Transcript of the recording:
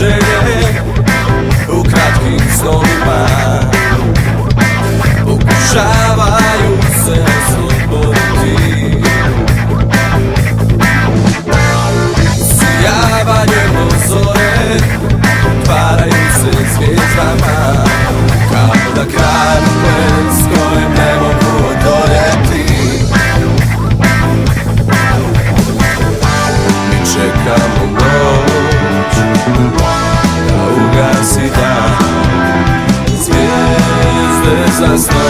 say Christmas.